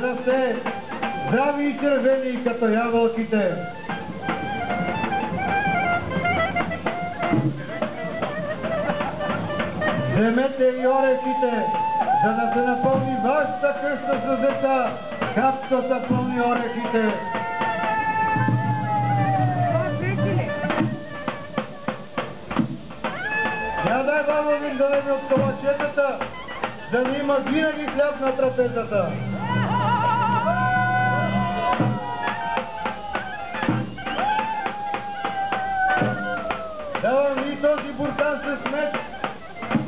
да сте здрави и червени като ябълките. Вземете и орехите, за да се напълни вашата къща с деца, както са пълни орехите. Я дай баба ми да ми от калачетата, да ни има винаги хляб на трапезата. Давам ви този буркан с меч,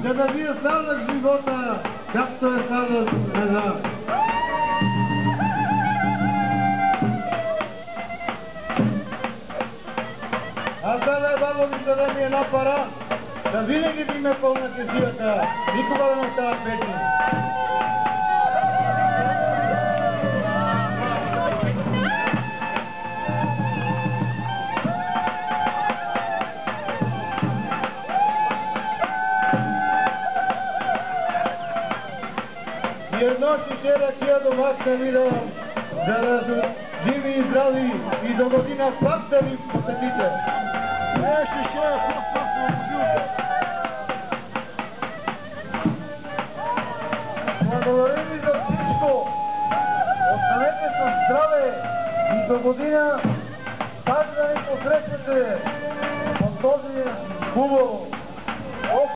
за да ви останах живота, както е станал една. Аз дай баба ми да даде ми една пара, да винаги да им е пълна кезията, никога да не остават бедни. Едно шише ракия до вас ще ви давам, за да са живи и здрави и до година пак да ви посетите. Не, хоп, хоп, хоп, Благодарим ви за всичко. Останете с здраве и до година пак да ни посрещнете от този хубаво